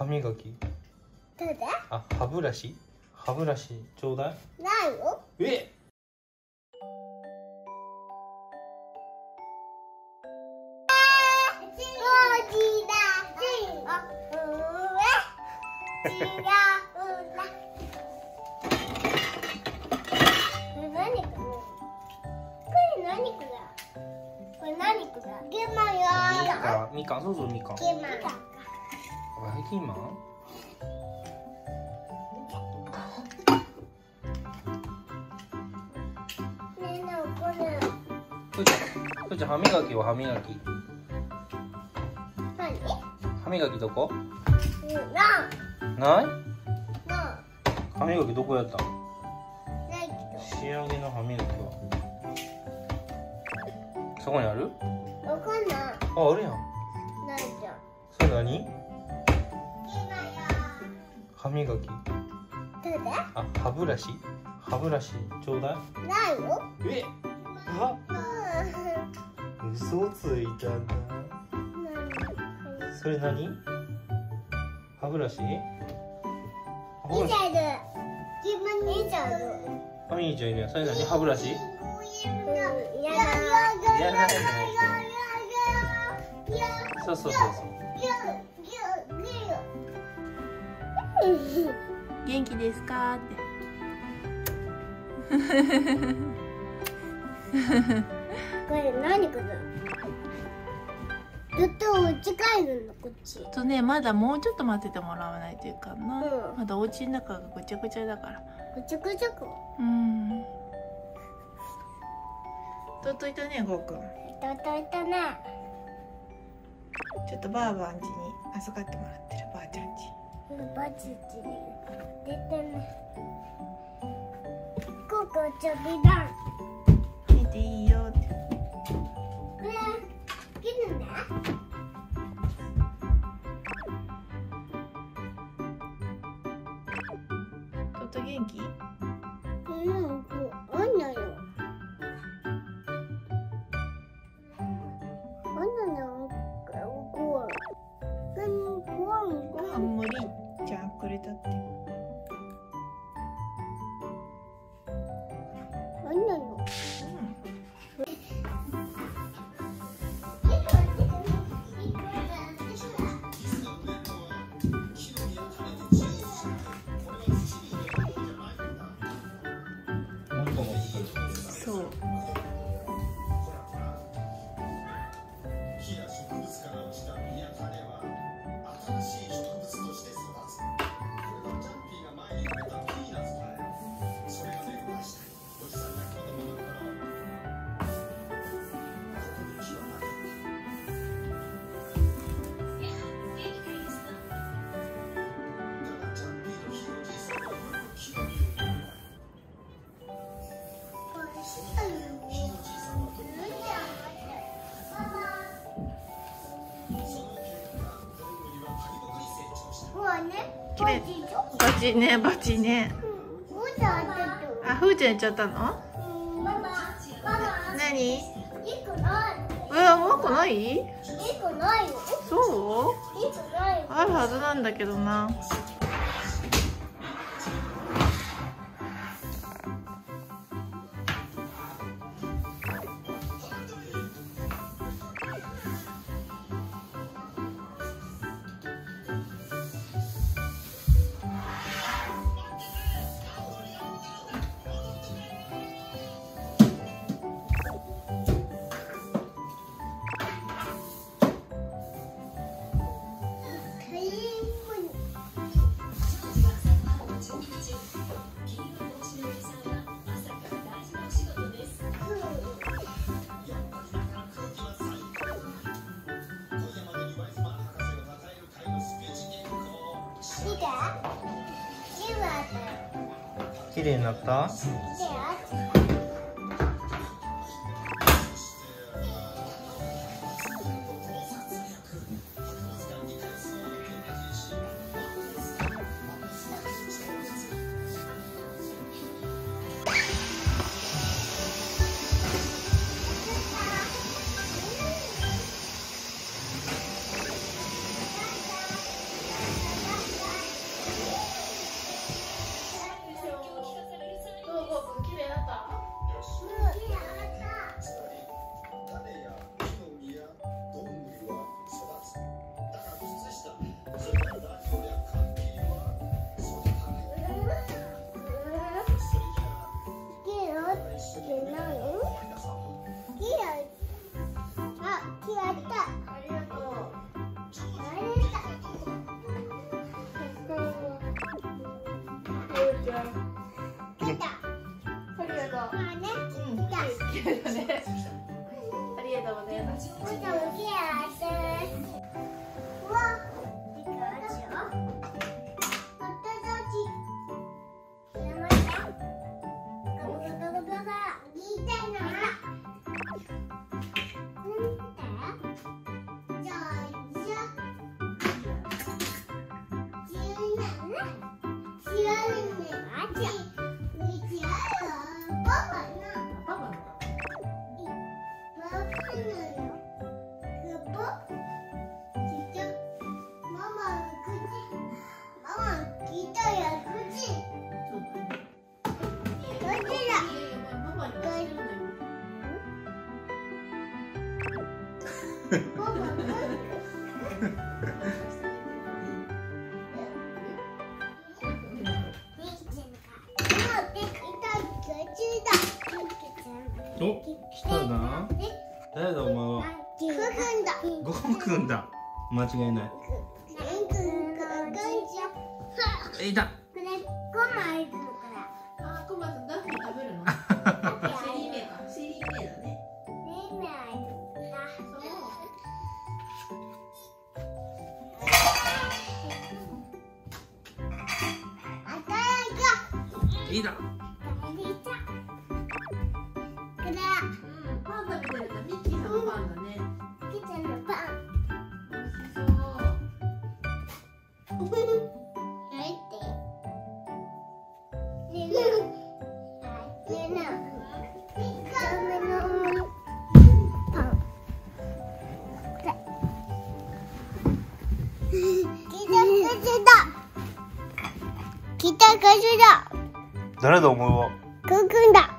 歯磨き？あ歯ブラシ？歯ブラシちょうだい。ないよ。え？みかん。みかん。そうそうみかんあキーマンふーちゃんふーちゃん歯磨きは歯磨き？歯磨きどこ？ない？歯磨きどこやった仕上げの歯磨きは？そこにある？ああるやん歯磨き。あ歯ブラシ？歯ブラシちょうだい。えあ嘘ついたなそれ何？歯ブラシ？歯ブラシ。あみーちゃんいるそれ何？歯ブラシ？そうそうそうそう 元気ですか？って。これ何これずっとうち帰るのこっち。とねまだもうちょっと待っててもらわないといかんな、うん。まだお家の中がぐちゃぐちゃだから。ぐちゃぐちゃくうん。とっといたねゴーくん。とといたね。ちょっとばあばん家に預かってもらってるばあちゃん家バチチで出てねここちょびだん見ていいよって。これ切るんだくれたってバチねバチね。あふーちゃんやっちゃったの？何？えもう一個ない？一個ない。よそう？あるはずなんだけどな綺麗になった？ありがとう。まあね。うん来た綺麗だね。ありがとうございますあお来たな。誰だお前は？ゴムくんだ。間違いない。えいたあコマさんダッフィー食べるのシェリーメーカーシェリーメーだねいいだ誰だお前はくんくんだ。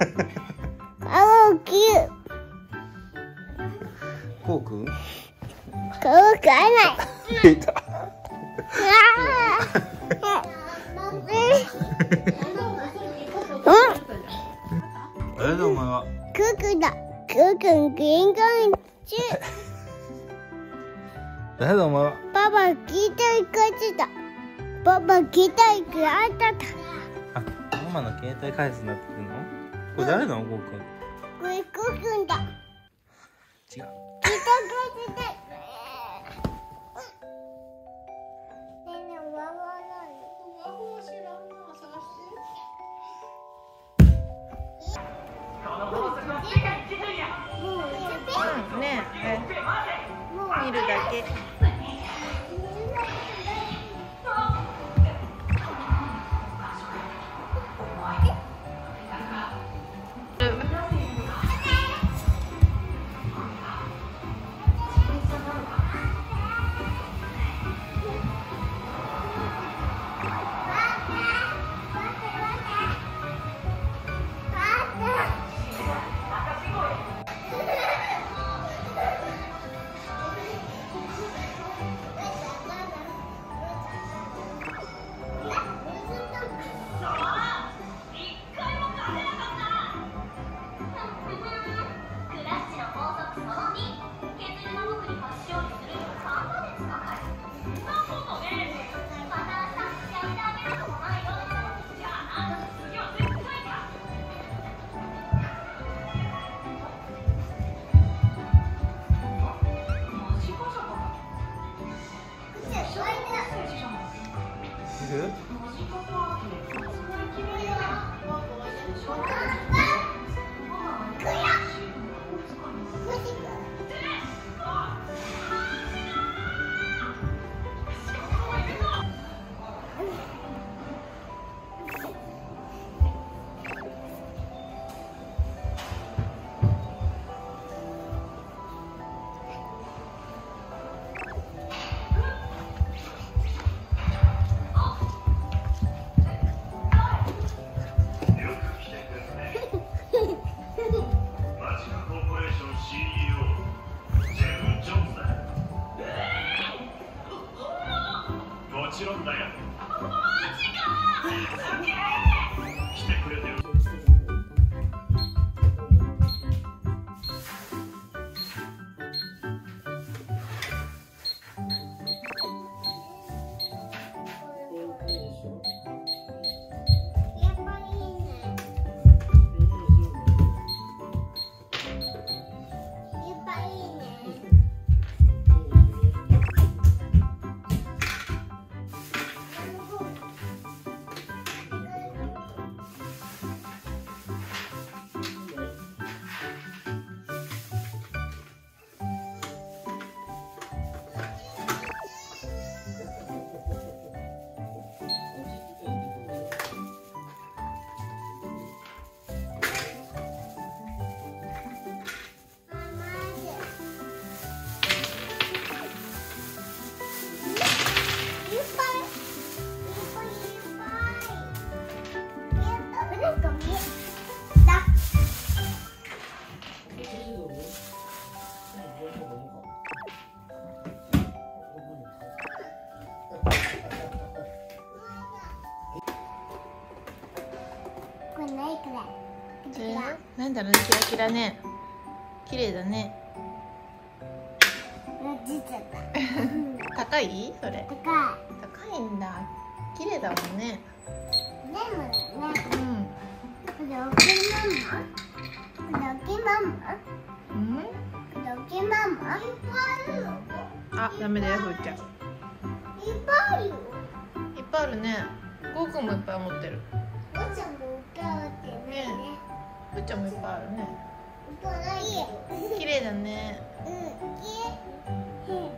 顔きゅうこうくん？顔かない ママの携帯返すになってくるの？これ誰なの？こうくん。これククンだ。違う。ねえ。もう見るだけマなんだろうねキラキラね。綺麗だね。落ちちゃった。高い？それ。高高いんだ。綺麗だもんね。いでもね。うん。これおきママこれおきママうん？これおきママいっぱいあるよあダメだよふーちゃん。いっいっぱいあるよ。ぱいあるね。ゴーくんもいっぱい持ってる。おちゃんもいっぱいあってねふーちゃんもいっぱいあるね。綺麗だね。うん、き、うん、お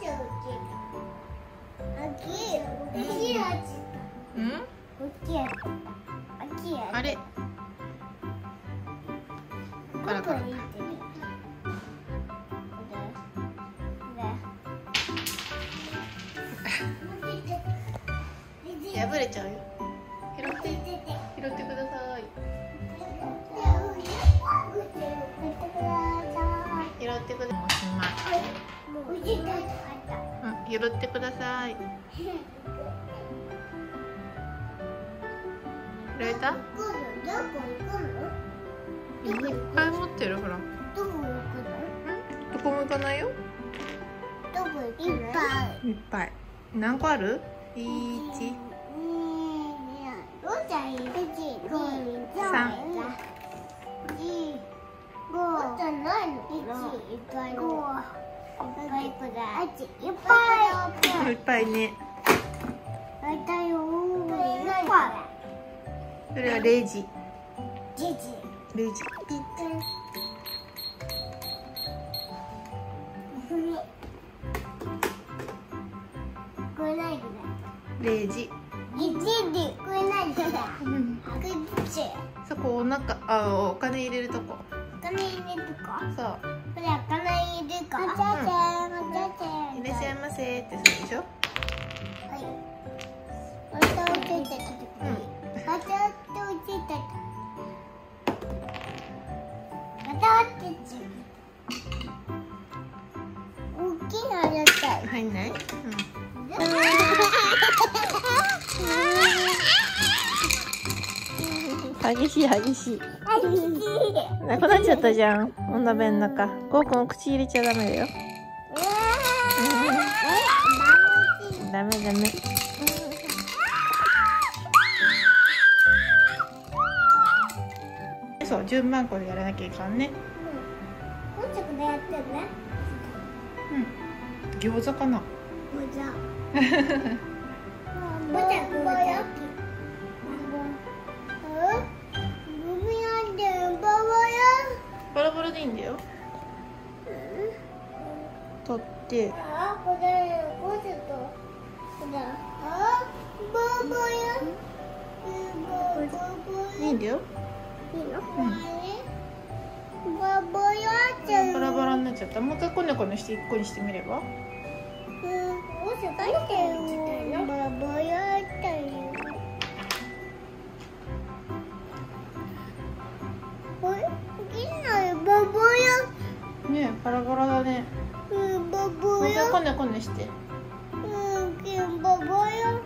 ちゃん。大きい。大きい。大きいやうん。つ。大きい。あれカラカラどこに行ってる破れちゃうよ拾って拾ってくださいくださいおしまいうん拾ってください。拾えた？いっぱい持ってるほら。どこ行くのどこも行かない？よどこ行くの？いっぱい。いっぱい何個ある一三いっぱい。ねそれはレジ。レジ。これないぐらい。レジ。一でこれないぐらい。口。そこお腹あお金入れるとこお金入れるか。そうこれるか。お茶せん、お茶。いらっしゃいませってするでしょ？はい。また落ちてた。また落ちてた。また落ちてた。大きなやつ。入んない、うん、激しい激しい。なくなっちゃったじゃん。お鍋の中。ゴーくん口入れちゃダメだよ。ダメダメ。そう順番こでやらなきゃいかんね。もうちょっとやってるね。うん。餃子かな。もうじゃ。もうちょっとやって。バラバラでいいんだよ取ってあ、これ、これと。これ。あ、ババや。ババいいんだよいいの？ババやってる。バラバラになっちゃったもう一回こねこねして一個にしてみればうん、もしかしてよ。ババやっバラバラだねうん、バもバやう一回。こねこねしてうん、けんババや。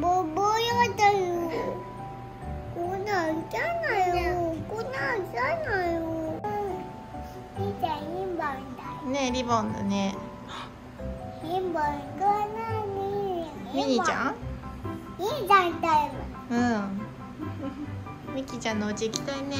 ババやだよ。こんなんじゃないよ。こんなんじゃないよ。うん。いちゃん、2番だよ。ねえリボンだね2番が何？ミニちゃん？いいじゃんだよ。うんミキちゃんのお家行きたいね